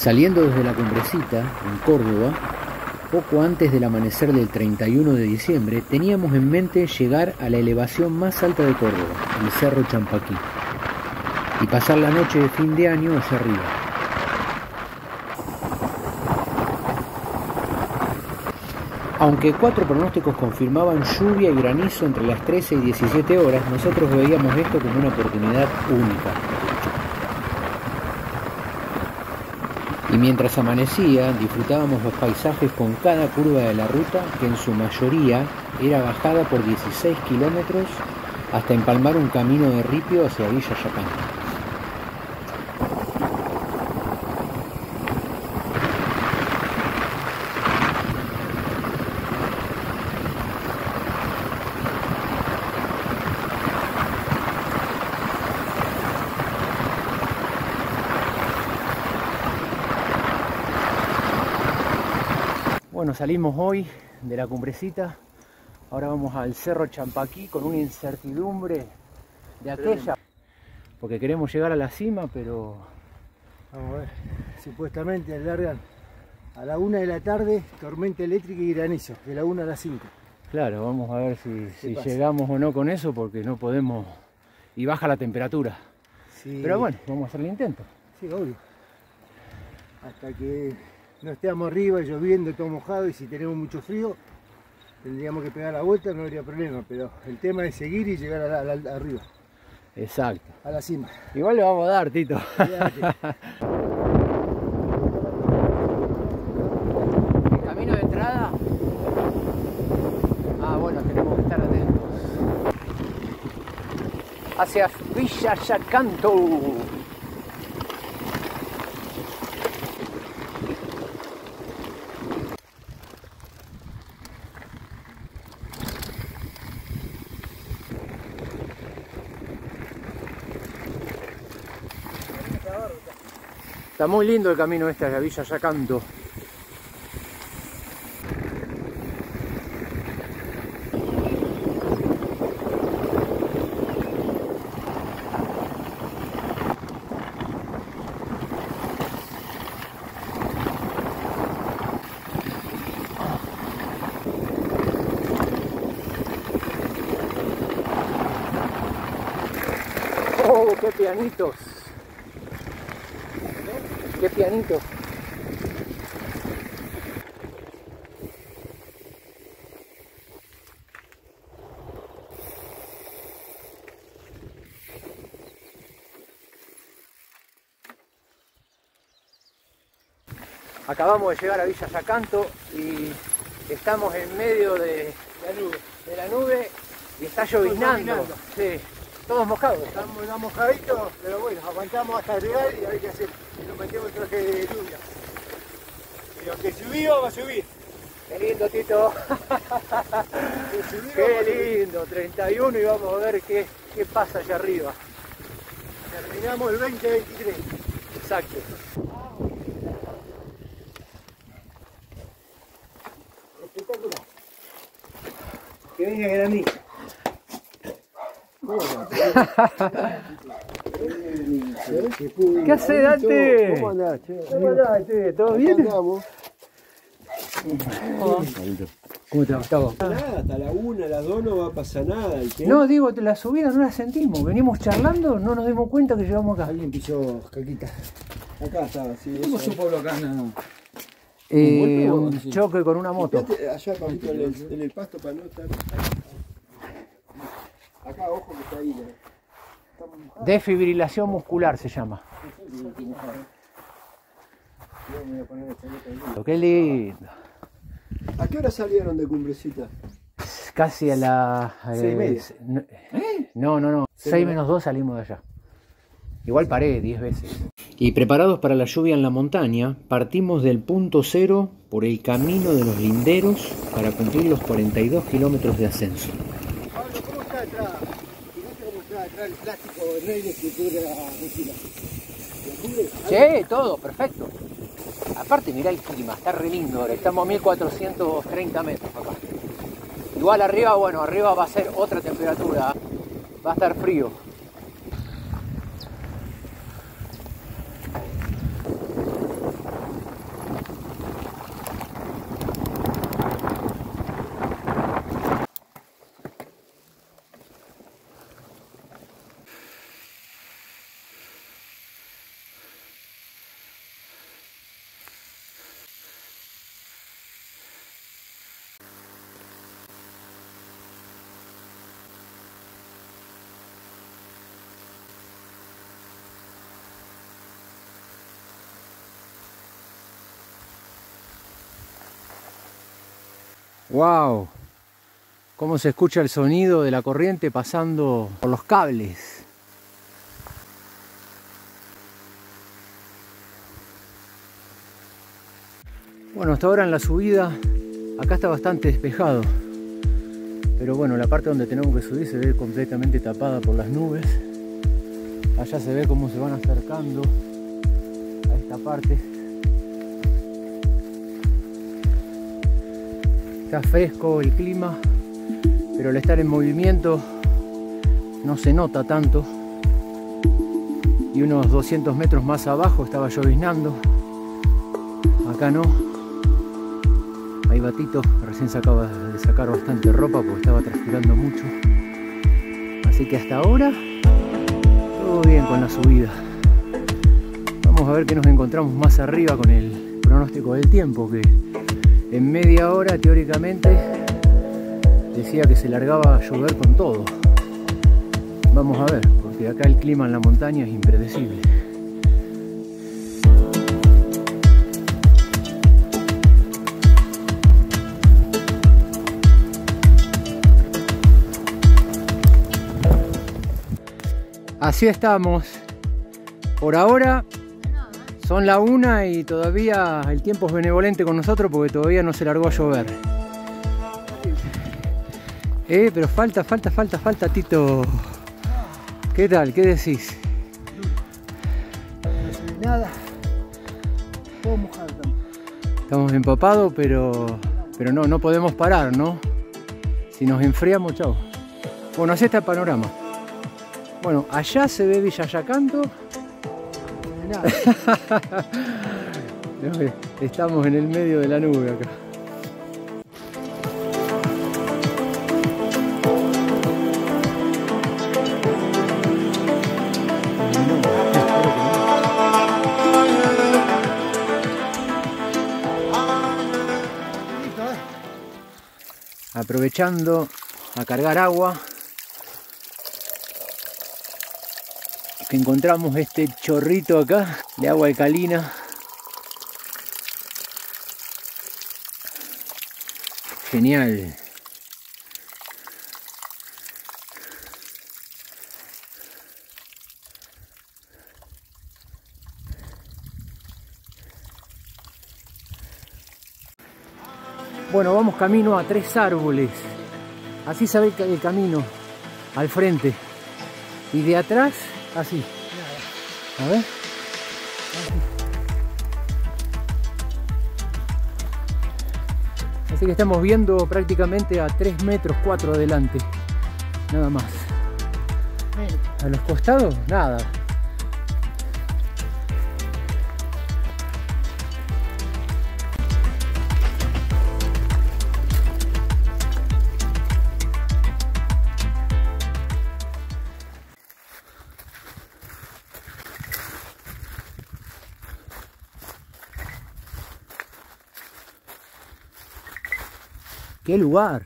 Saliendo desde la cumbrecita, en Córdoba, poco antes del amanecer del 31 de diciembre, teníamos en mente llegar a la elevación más alta de Córdoba, el Cerro Champaquí, y pasar la noche de fin de año allá arriba. Aunque cuatro pronósticos confirmaban lluvia y granizo entre las 13 y 17 horas, nosotros veíamos esto como una oportunidad única. Y mientras amanecía, disfrutábamos los paisajes con cada curva de la ruta, que en su mayoría era bajada por 16 kilómetros hasta empalmar un camino de ripio hacia Villa Yacán. Bueno, salimos hoy de la cumbrecita. Ahora vamos al Cerro Champaquí con una incertidumbre de aquella. Porque queremos llegar a la cima, pero... Vamos a ver. Supuestamente alargan a la una de la tarde tormenta eléctrica y granizo. De la 1 a las 5. Claro, vamos a ver si, si llegamos o no con eso porque no podemos... Y baja la temperatura. Sí. Pero bueno, vamos a hacer el intento. Sí, obvio. Hasta que no estemos arriba lloviendo, todo mojado y si tenemos mucho frío, tendríamos que pegar la vuelta, no habría problema. Pero el tema es seguir y llegar a la- a la- arriba, Exacto. a la cima. Igual le vamos a dar, Tito. El camino de entrada. Ah, bueno, tenemos que estar atentos. Hacia Villa Yacanto. Está muy lindo el camino este hacia Villa Yacanto. ¡Oh, qué pianitos! Acabamos de llegar a Villa Yacanto y estamos en medio de La nube. de la nube y está lloviznando. Sí, todos mojados. Estamos mojaditos, pero bueno, aguantamos hasta llegar y ver qué hacer. Metemos el traje de lluvia. Pero que subió, va a subir. Qué lindo, Tito. Que subió. Qué lindo, 31 y vamos a ver qué, qué pasa allá arriba. Terminamos el 2023. Exacto. Espectacular. Que venga granito. ¿Qué hace, Dante? ¿Cómo andás, che? ¿Cómo andás, che? ¿Todo bien? ¿Cómo te va, Gustavo? Nada, hasta la una, las dos no va a pasar nada. No, digo, la subida no la sentimos. Venimos charlando, no nos dimos cuenta que llegamos acá. Alguien pisó caquita. Acá está, sí. ¿Cómo supo acá? No. Eh, golpe o un sí? choque con una moto. Allá, Pablito, en el, en el pasto para no estar. Acá, ojo que está ahí. ¿no? Desfibrilación muscular se llama. Qué lindo. ¿A qué hora salieron de cumbrecita? Casi a la... Seis y media. No, no, no. 6 menos 2 salimos de allá. Igual paré 10 veces. Y preparados para la lluvia en la montaña, partimos del punto cero por el camino de los linderos para cumplir los 42 kilómetros de ascenso. Pablo, ¿cómo está atrás? Fíjate cómo plástico de cubre la mochila. ¿Lo cubre? Sí, todo, perfecto. Aparte, mirá el clima, está re lindo ahora. Estamos a 1430 metros acá. Igual arriba, bueno, arriba va a ser otra temperatura. Va a estar frío. ¡Wow! Cómo se escucha el sonido de la corriente pasando por los cables. Bueno, hasta ahora en la subida, acá está bastante despejado. Pero bueno, la parte donde tenemos que subir se ve completamente tapada por las nubes. Allá se ve cómo se van acercando a esta parte. Está fresco el clima, pero al estar en movimiento no se nota tanto. Y unos 200 metros más abajo estaba lloviznando. Acá no. Ahí Batito recién se acaba de sacar bastante ropa porque estaba transpirando mucho. Así que hasta ahora todo bien con la subida. Vamos a ver qué nos encontramos más arriba con el pronóstico del tiempo que en media hora teóricamente decía que se largaba a llover con todo. Vamos a ver, porque acá el clima en la montaña es impredecible. Así estamos. Por ahora son la una y todavía el tiempo es benevolente con nosotros porque todavía no se largó a llover. Eh, pero falta, falta, falta, falta, Tito. ¿Qué tal? ¿Qué decís? Nada. Todo mojado estamos. Estamos empapados, pero, pero no, no podemos parar, ¿no? Si nos enfriamos, chao. Bueno, así está el panorama. Bueno, allá se ve Villa Yacanto. Estamos en el medio de la nube acá. Aprovechando a cargar agua. Que encontramos este chorrito acá de agua alcalina. Genial. Bueno, vamos camino a tres árboles. Así se ve el ca- el camino al frente. Y de atrás, así. A ver. Así que estamos viendo prácticamente a 3 metros 4 adelante. Nada más. A los costados, nada. ¡Qué lugar!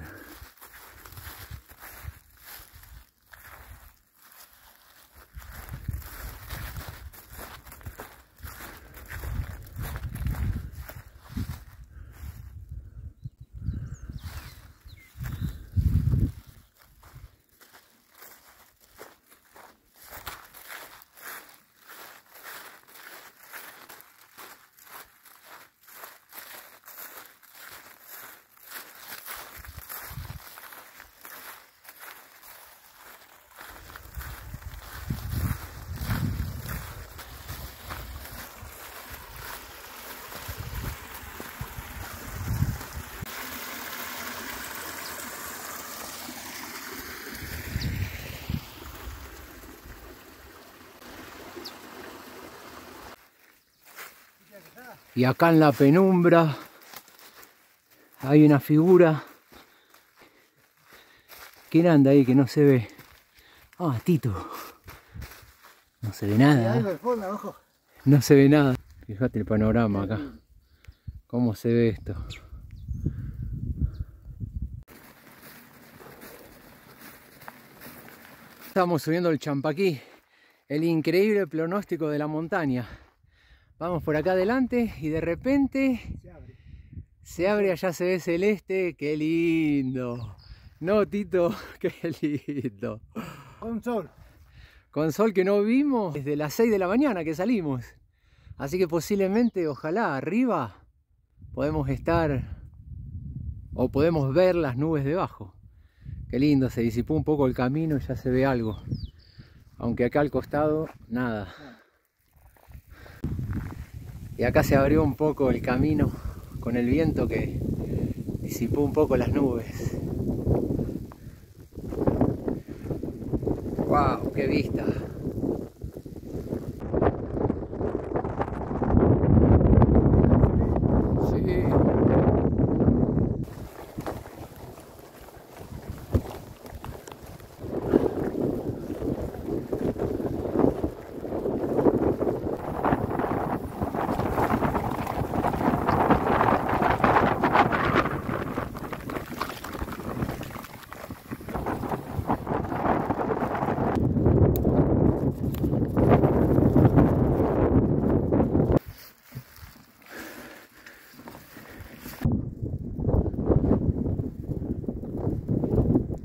Y acá en la penumbra hay una figura. ¿Quién anda ahí que no se ve? Ah, Tito. No se ve nada. abajo. No se ve nada. Fíjate el panorama acá. ¿Cómo se ve esto? Estamos subiendo el Champaquí, el increíble pronóstico de la montaña. Vamos por acá adelante y de repente Se abre. Se abre allá, se ve celeste. ¡Qué lindo! No, Tito, qué lindo. Con sol. Con sol que no vimos desde las 6 de la mañana que salimos. Así que posiblemente, ojalá, arriba podemos estar o podemos ver las nubes debajo. Qué lindo, se disipó un poco el camino y ya se ve algo. Aunque acá al costado, nada. Y acá se abrió un poco el camino con el viento que disipó un poco las nubes. ¡Wow! ¡Qué vista! Sí.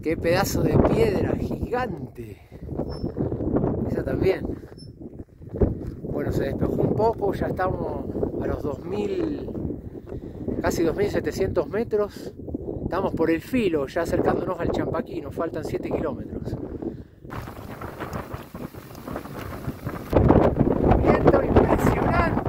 Qué pedazo de piedra gigante. Esa también. Bueno, se despejó un poco, ya estamos a los 2000, casi 2700 metros. Estamos por el filo, ya acercándonos al Champaquí, nos faltan 7 kilómetros. Viento impresionante.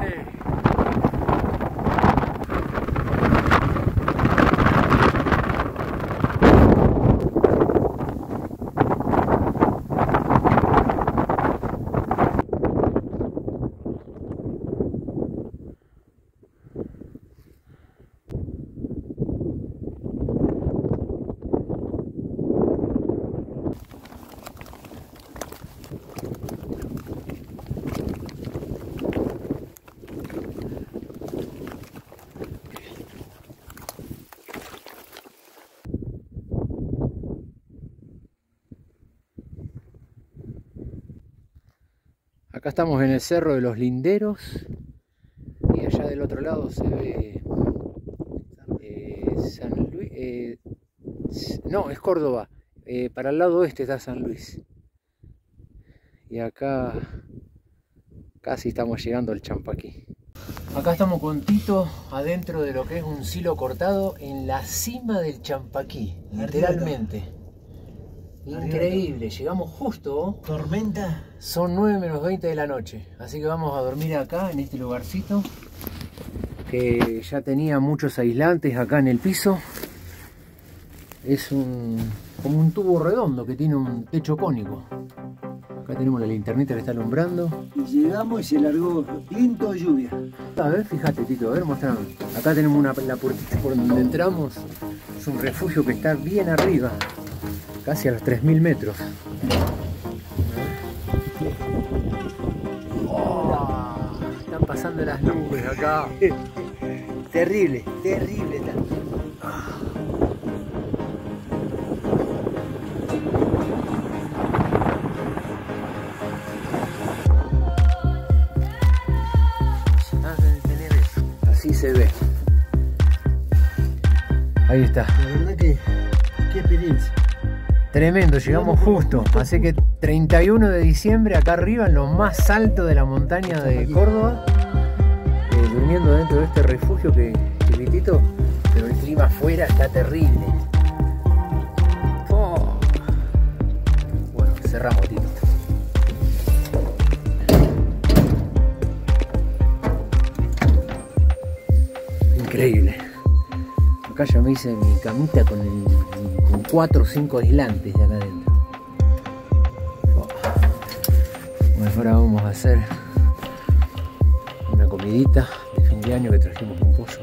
Acá estamos en el Cerro de los Linderos y allá del otro lado se ve eh, San Luis. eh, no, es Córdoba. Eh, para el lado oeste está San Luis. Y acá casi estamos llegando al Champaquí. Acá estamos con Tito adentro de lo que es un silo cortado en la cima del Champaquí, literalmente. Increíble, llegamos justo Tormenta. son 9 menos 20 de la noche, así que vamos a dormir acá, en este lugarcito, que ya tenía muchos aislantes acá en el piso. Es un, como un tubo redondo que tiene un techo cónico. Acá tenemos la linternita que está alumbrando. Y llegamos y se largó viento lluvia. A ver, fíjate Tito, a ver, mostrame. Acá tenemos una, la puertita por donde entramos. Es un refugio que está bien arriba, casi a los 3.000 metros. Oh, están pasando las nubes acá. Terrible, terrible. está. Así se ve. Ahí está. La verdad que qué experiencia. Tremendo, llegamos justo. Así que 31 de diciembre acá arriba, en lo más alto de la montaña de Córdoba, eh, durmiendo dentro de este refugio que chiquitito, pero el clima afuera está terrible. Oh. Bueno, cerramos, Tito. Acá ya me hice mi camita con, el, con cuatro o cinco aislantes de acá adentro. Oh. Bueno, ahora vamos a hacer una comidita de fin de año que trajimos un pollo.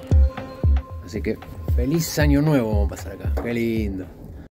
Así que feliz año nuevo vamos a pasar acá. Qué lindo.